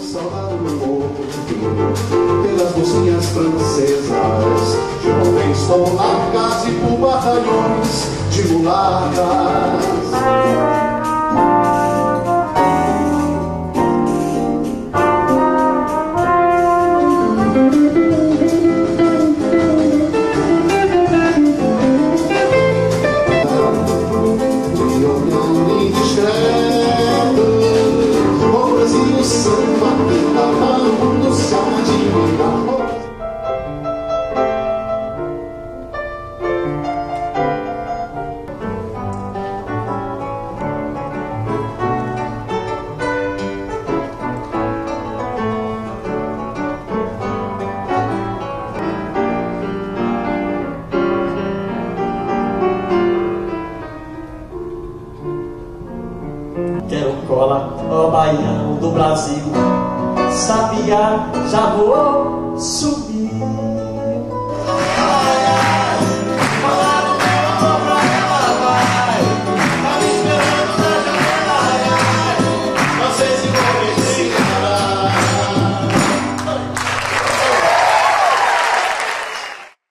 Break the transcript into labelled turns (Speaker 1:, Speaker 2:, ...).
Speaker 1: saudade do morro, pelas mocinhas francesas, jovens com largas e por batalhões de mulatas.
Speaker 2: Quero cola, ó baião do Brasil. Sabia, já vou subir